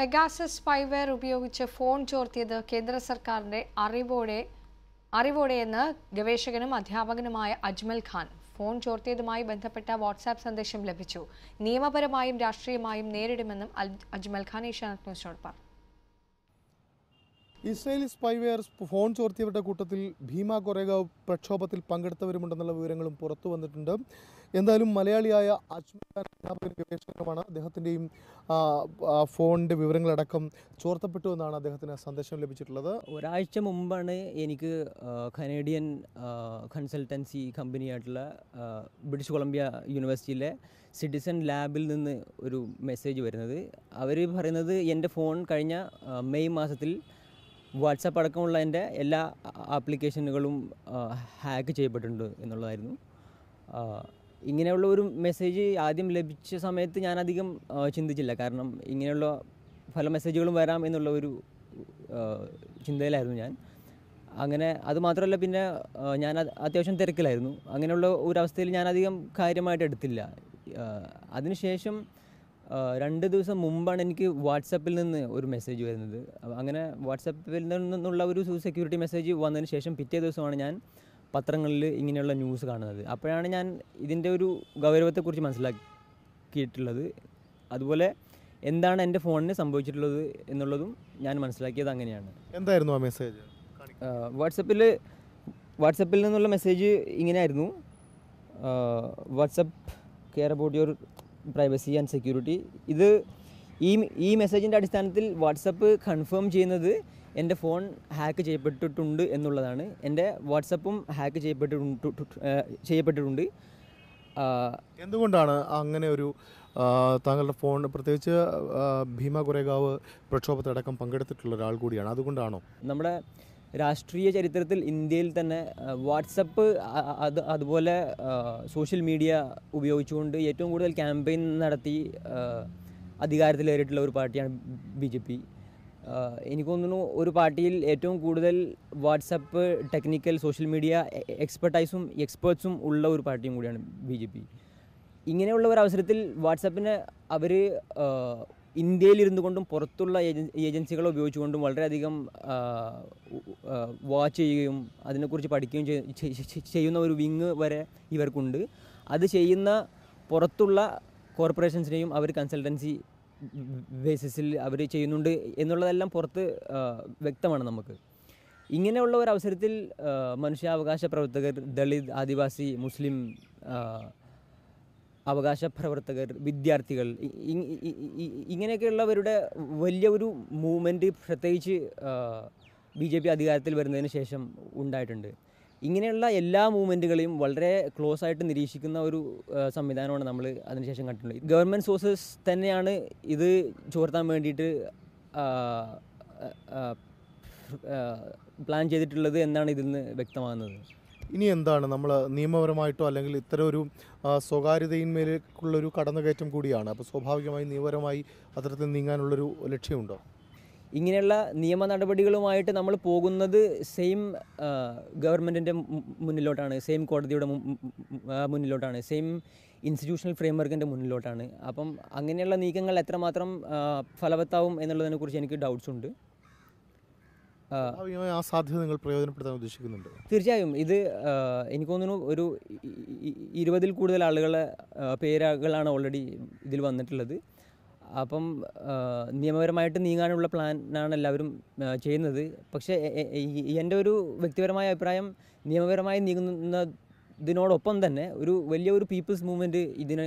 Pegasus spyware ഉപയോഗിച്ച് phone ചോർത്തിയത് കേന്ദ്ര സർക്കാരിന്റെ അറിവോടെ അറിവോടെയെന്ന് ഗവേഷകനും അധ്യാപകനുമായ അജ്മൽ ഖാൻ. ഫോൺ ചോർത്തിയതുമായി ബന്ധപ്പെട്ട വാട്സാപ്പ് സന്ദേശം ലഭിച്ചു. നിയമപരമായും രാഷ്ട്രീയമായും നേരിടുമെന്നും അജ്മൽ ഖാൻ ഏഷ്യാനെറ്റ് ന്യൂസിനോട് പറഞ്ഞു. ഇസ്രായേലി സ്പൈവെയർ ഫോൺ ചോർത്തിയവരുടെ കൂട്ടത്തിൽ ഭീമ കൊറേഗാവ് പ്രക്ഷോഭത്തിൽ പങ്കെടുത്തവരുമുണ്ടെന്നുള്ള വിവരങ്ങളും പുറത്തു വന്നിട്ടുണ്ട്. എന്തായാലും മലയാളിയായ അജ്മൽ ഖാൻ ഗവേഷകനുമാണ് അദ്ദേഹത്തിന്റെയും ഫോണിന്റെ വിവരങ്ങളടക്കം ചോർത്തപ്പെട്ടു എന്നാണ് അദ്ദേഹത്തിന് സന്ദേശം ലഭിച്ചിട്ടുള്ളത്. ഒരാഴ്ച മുമ്പാണ് എനിക്ക് കനേഡിയൻ കൺസൾട്ടൻസി കമ്പനിയായിട്ടുള്ള ബ്രിട്ടീഷ് കൊളംബിയ യൂണിവേഴ്സിറ്റിയിലെ സിറ്റിസൺ ലാബിൽ നിന്ന് ഒരു മെസ്സേജ് വരുന്നത്. അവർ പറയുന്നത് എന്റെ ഫോൺ കഴിഞ്ഞ മെയ് മാസത്തിൽ വാട്സാപ്പ് അടക്കമുള്ള എന്റെ എല്ലാ ആപ്ലിക്കേഷനുകളും ഹാക്ക് ചെയ്യപ്പെട്ടിട്ടുണ്ട് എന്നുള്ളതായിരുന്നു. ഇങ്ങനെയുള്ള ഒരു മെസ്സേജ് ആദ്യം ലഭിച്ച സമയത്ത് ഞാൻ അധികം ചിന്തിച്ചില്ല. കാരണം ഇങ്ങനെയുള്ള പല മെസ്സേജുകളും വരാം എന്നുള്ള ഒരു ചിന്തയിലായിരുന്നു ഞാൻ. അങ്ങനെ അത് മാത്രമല്ല പിന്നെ ഞാൻ അത് അത്യാവശ്യം തിരക്കിലായിരുന്നു. അങ്ങനെയുള്ള ഒരു അവസ്ഥയിൽ ഞാൻ അധികം കാര്യമായിട്ട് എടുത്തില്ല. അതിനുശേഷം രണ്ട് ദിവസം മുമ്പാണ് എനിക്ക് വാട്സപ്പിൽ നിന്ന് ഒരു മെസ്സേജ് വരുന്നത്. അങ്ങനെ വാട്സപ്പിൽ നിന്നുള്ള ഒരു സെക്യൂരിറ്റി മെസ്സേജ് വന്നതിന് ശേഷം പിറ്റേ ദിവസമാണ് ഞാൻ പത്രങ്ങളിൽ ഇങ്ങനെയുള്ള ന്യൂസ് കാണുന്നത്. അപ്പോഴാണ് ഞാൻ ഇതിന്റെ ഒരു ഗൗരവത്തെക്കുറിച്ച് മനസ്സിലാക്കിയിട്ടുള്ളത്. അതുപോലെ എന്താണ് എന്റെ ഫോണിന് സംഭവിച്ചിട്ടുള്ളത് എന്നുള്ളതും ഞാൻ മനസ്സിലാക്കിയത് അങ്ങനെയാണ്. എന്തായിരുന്നു ആ മെസ്സേജ് വാട്സപ്പിൽ വാട്സപ്പിൽ നിന്നുള്ള മെസ്സേജ് ഇങ്ങനെയായിരുന്നു. WhatsApp care about your privacy and security ഇത് ഈ ഈ മെസ്സേജിന്റെ അടിസ്ഥാനത്തിൽ വാട്സപ്പ് കൺഫേം ചെയ്യുന്നത് എന്റെ ഫോൺ ഹാക്ക് ചെയ്യപ്പെട്ടിട്ടുണ്ട് എന്നുള്ളതാണ്. എന്റെ വാട്സപ്പും ഹാക്ക് ചെയ്യപ്പെട്ടിട്ടുണ്ട് ചെയ്യപ്പെട്ടിട്ടുണ്ട്. എന്തുകൊണ്ടാണ് അങ്ങനെ ഒരു താങ്കളുടെ ഫോൺ പ്രത്യേകിച്ച് ഭീമ കുറേഗാവ് പ്രക്ഷോഭത്തിലടക്കം പങ്കെടുത്തിട്ടുള്ള ഒരാൾ കൂടിയാണ്? അതുകൊണ്ടാണോ? നമ്മുടെ രാഷ്ട്രീയ ചരിത്രത്തിൽ ഇന്ത്യയിൽ തന്നെ വാട്സപ്പ് അത് അതുപോലെ സോഷ്യൽ മീഡിയ ഉപയോഗിച്ചുകൊണ്ട് ഏറ്റവും കൂടുതൽ ക്യാമ്പയിൻ നടത്തി അധികാരത്തിൽ അധികാരത്തിലേറിയിട്ടുള്ള ഒരു പാർട്ടിയാണ് ബി ജെ പി. എനിക്ക് തോന്നുന്നു ഒരു പാർട്ടിയിൽ ഏറ്റവും കൂടുതൽ വാട്സപ്പ് ടെക്നിക്കൽ സോഷ്യൽ മീഡിയ എക്സ്പെർട്ടൈസും എക്സ്പേർട്സും ഉള്ള ഒരു പാർട്ടിയും കൂടിയാണ് ബി ജെ പി. ഇങ്ങനെയുള്ള ഒരു അവസരത്തിൽ വാട്സപ്പിന് അവർ ഇന്ത്യയിലിരുന്നു കൊണ്ടും പുറത്തുള്ള ഏജൻ- ഏജൻസികളെ ഉപയോഗിച്ചുകൊണ്ടും വളരെയധികം വാച്ച് ചെയ്യുകയും അതിനെക്കുറിച്ച് പഠിക്കുകയും ചെയ്- ചെയ്- ചെയ്- ചെയ്യുന്ന ഒരു വിങ് വരെ ഇവർക്കുണ്ട്. അത് ചെയ്യുന്ന പുറത്തുള്ള കോർപ്പറേഷൻസിനെയും അവർ കൺസൾട്ടൻസി ബേസിസിൽ അവർ ചെയ്യുന്നുണ്ട് എന്നുള്ളതെല്ലാം പുറത്ത് വ്യക്തമാണ് നമുക്ക്. ഇങ്ങനെയുള്ള ഒരു അവസരത്തിൽ മനുഷ്യാവകാശ പ്രവർത്തകർ ദളിത് ആദിവാസി മുസ്ലിം അവകാശ പ്രവർത്തകർ വിദ്യാർത്ഥികൾ ഇങ്ങനെയൊക്കെയുള്ളവരുടെ വലിയ ഒരു മൂവ്മെന്റ് പ്രത്യേകിച്ച് ബി ജെ പി അധികാരത്തിൽ വരുന്നതിന് ശേഷം ഉണ്ടായിട്ടുണ്ട്. ഇങ്ങനെയുള്ള എല്ലാ മൂവ്മെന്റുകളെയും വളരെ ക്ലോസ് ആയിട്ട് നിരീക്ഷിക്കുന്ന ഒരു സംവിധാനമാണ് നമ്മൾ അതിനുശേഷം കണ്ടിട്ടുള്ളത്. ഗവൺമെന്റ് സോഴ്സസ് തന്നെയാണ് ഇത് ചോർത്താൻ വേണ്ടിയിട്ട് പ്ലാൻ ചെയ്തിട്ടുള്ളത് എന്നാണ് ഇതിൽ നിന്ന് വ്യക്തമാകുന്നത്. ഇനി എന്താണ് നമ്മൾ നിയമപരമായിട്ടോ അല്ലെങ്കിൽ ഇത്തരം ഒരു സ്വകാര്യതയിന്മേലേക്കുള്ളൊരു കടന്നുകയറ്റം കൂടിയാണ്. അപ്പോൾ സ്വാഭാവികമായി നിയമപരമായി അത്തരത്തിൽ നീങ്ങാനുള്ളൊരു ലക്ഷ്യമുണ്ടോ? ഇങ്ങനെയുള്ള നിയമ നടപടികളുമായിട്ട് നമ്മൾ പോകുന്നത് സെയിം ഗവൺമെന്റിന്റെ മുന്നിലോട്ടാണ്. സെയിം കോടതിയുടെ മുന്നിലോട്ടാണ്. Same institutional ഫ്രെയിംവർക്കിന്റെ മുന്നിലോട്ടാണ്. അപ്പം അങ്ങനെയുള്ള നീക്കങ്ങൾ എത്രമാത്രം ഫലവത്താവും എന്നുള്ളതിനെക്കുറിച്ച് എനിക്ക് ഡൗട്ട്സ് ഉണ്ട്. ആ, സാധ്യത നിങ്ങൾ പ്രയോജനപ്പെടുത്താൻ ഉദ്ദേശിക്കുന്നുണ്ട്. തീർച്ചയായും ഇത് എനിക്ക് തോന്നുന്നു ഒരു ഇരുപതിൽ കൂടുതൽ ആളുകളെ പേരുകളാണ് ഓൾറെഡി ഇതിൽ വന്നിട്ടുള്ളത്. അപ്പം നിയമപരമായിട്ട് നീങ്ങാനുള്ള പ്ലാനാണ് എല്ലാവരും ചെയ്യുന്നത്. പക്ഷേ എന്റെ ഒരു വ്യക്തിപരമായ അഭിപ്രായം നിയമപരമായി നീങ്ങുന്നതിനോടൊപ്പം തന്നെ ഒരു വലിയ ഒരു പീപ്പിൾസ് മൂവ്മെന്റ് ഇതിനെ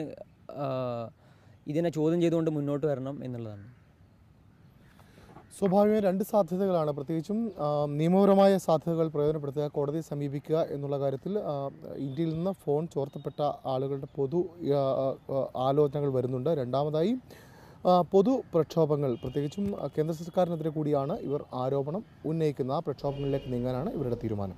ഇതിനെ ചോദ്യം ചെയ്തുകൊണ്ട് മുന്നോട്ട് വരണം എന്നുള്ളതാണ്. സ്വാഭാവികമായി രണ്ട് സാധ്യതകളാണ്. പ്രത്യേകിച്ചും നിയമപരമായ സാധ്യതകൾ പ്രയോജനപ്പെടുത്തുക കോടതിയെ സമീപിക്കുക എന്നുള്ള കാര്യത്തിൽ ഇന്ത്യയിൽ നിന്ന് ഫോൺ ചോർത്തപ്പെട്ട ആളുകളുടെ പൊതു ആലോചനകൾ വരുന്നുണ്ട്. രണ്ടാമതായി പൊതു പ്രക്ഷോഭങ്ങൾ. പ്രത്യേകിച്ചും കേന്ദ്ര സർക്കാരിനെതിരെ കൂടിയാണ് ഇവർ ആരോപണം ഉന്നയിക്കുന്ന ആ പ്രക്ഷോഭങ്ങളിലേക്ക് നീങ്ങാനാണ് ഇവരുടെ തീരുമാനം.